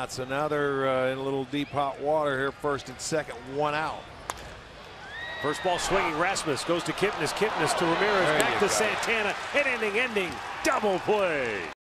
That's another uh, in a little deep hot water here, first and second, one out. First ball swinging, Rasmus goes to Kipnis, Kipnis to Ramirez, There back to go. Santana, Hit ending, ending, double play.